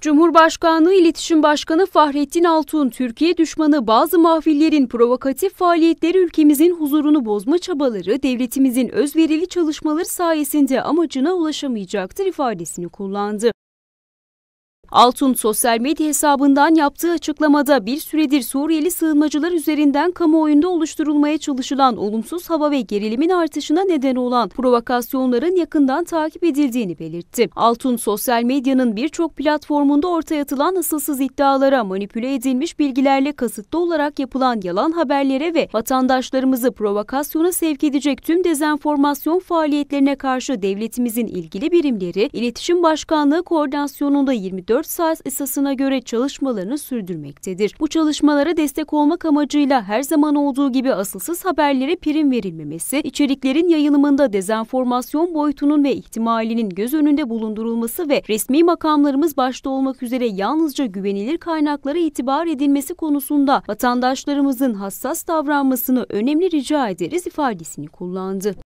Cumhurbaşkanlığı İletişim Başkanı Fahrettin Altun, Türkiye düşmanı bazı mahfillerin provokatif faaliyetleri ülkemizin huzurunu bozma çabaları devletimizin özverili çalışmaları sayesinde amacına ulaşamayacaktır ifadesini kullandı. Altun sosyal medya hesabından yaptığı açıklamada bir süredir Suriyeli sığınmacılar üzerinden kamuoyunda oluşturulmaya çalışılan olumsuz hava ve gerilimin artışına neden olan provokasyonların yakından takip edildiğini belirtti. Altun sosyal medyanın birçok platformunda ortaya atılan asılsız iddialara, manipüle edilmiş bilgilerle kasıtlı olarak yapılan yalan haberlere ve vatandaşlarımızı provokasyona sevk edecek tüm dezenformasyon faaliyetlerine karşı devletimizin ilgili birimleri, İletişim Başkanlığı koordinasyonunda 24 24 saat esasına göre çalışmalarını sürdürmektedir. Bu çalışmalara destek olmak amacıyla her zaman olduğu gibi asılsız haberlere prim verilmemesi, içeriklerin yayılımında dezenformasyon boyutunun ve ihtimalinin göz önünde bulundurulması ve resmi makamlarımız başta olmak üzere yalnızca güvenilir kaynaklara itibar edilmesi konusunda vatandaşlarımızın hassas davranmasını önemli rica ederiz ifadesini kullandı.